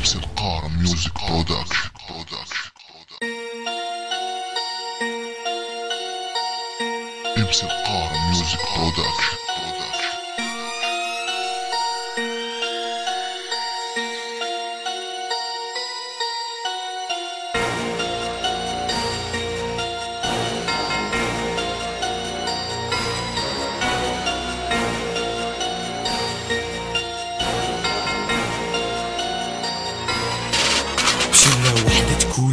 Gypsy Music Production. Music Production.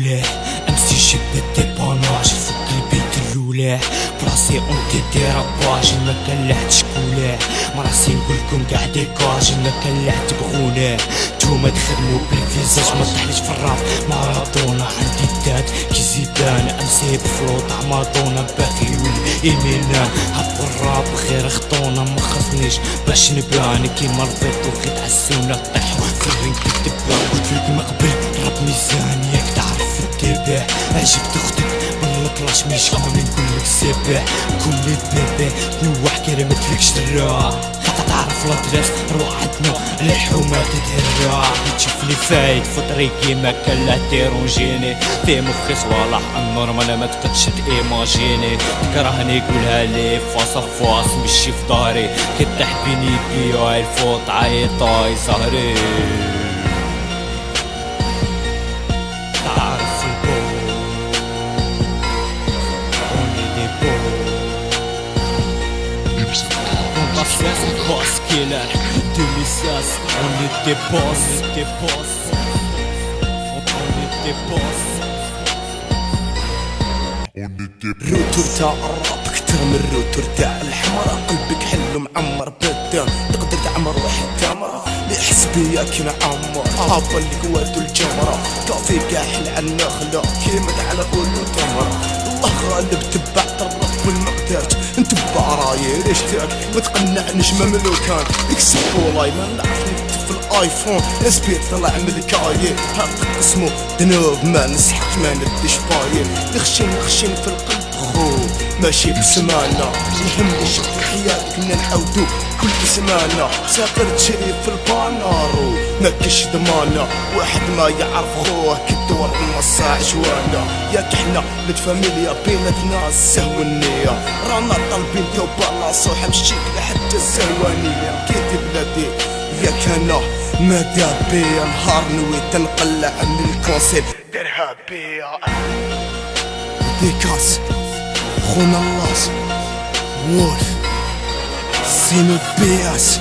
تكولاح امسي شبت ديباناج فوق البيت اللولاح براسي اونتي ديراباج ما كنلحتش كولاح مراسي نقولكم قاع ديكاج ما كنلح تبغوناه نتوما تخدمو بالفيزاج ما طحليش في الراب مارادونا عندي داد كي زيدان امسي بفلوط مادونا باقي يولي ايمينان هبو الراب غير خطونا ما خصنيش باش نبان كيما رضيتو كي تعسونا طيحو في الرين كدبان قلت لك ما قبل راب ميزان ياك تعرف التباع عجبت أختك بالكلاش مش قولي نقولك سباع كل بيبي نوح كلمة لك شرا حتى تعرف الادريس روح عندنا الحومة تتهرى تشوفني فايت في طريقي ما كان لا تيرونجيني في مخي صوالح النورمال ما تقدش تيماجيني تكرهني قولها لي فاس فاس مشي في داري كي تحبيني بيا الفوت عيطاي سهري boss killer. Delicious On était boss. On était boss. On était boss. الروتور تاع الراب كتر من الروتور تاع الحمرا قلبك حلو معمر بالدم تقدر تعمر واحد تمرة بيحس بيا كي نعمر هابا اللي قواتو الجمرة كافي كاحل على النخلة كيما على قولو تمرة الله غالب تبع طرف والمقدرت نتبع رايي ليش تاك ما تقنعنيش ما ملوكان. اكسبو لاي ما نعرف في الايفون اسبيت طلع من الكاية هذا اسمه دنوب ما نسحق ما نديش باية نخشين نخشين في القلب خو ماشي بسمانة يهمني شفت حياتك كنا نعودو كل سمانة سافرت شري في البانارو. ما كش ضمانة واحد ما يعرف خوه كدور المصاع جوانا ياك إحنا ولد فاميليا بيناتنا السهو النية رانا طالبين توبا صوحة مشيك لحتى السهوانية كيتي بلادي؟ ياك أنا مادا بيا نهار نويت تنقلع من الكونسيل ديرها بيا ديكاس خونا اللاس وولف. سينو بياس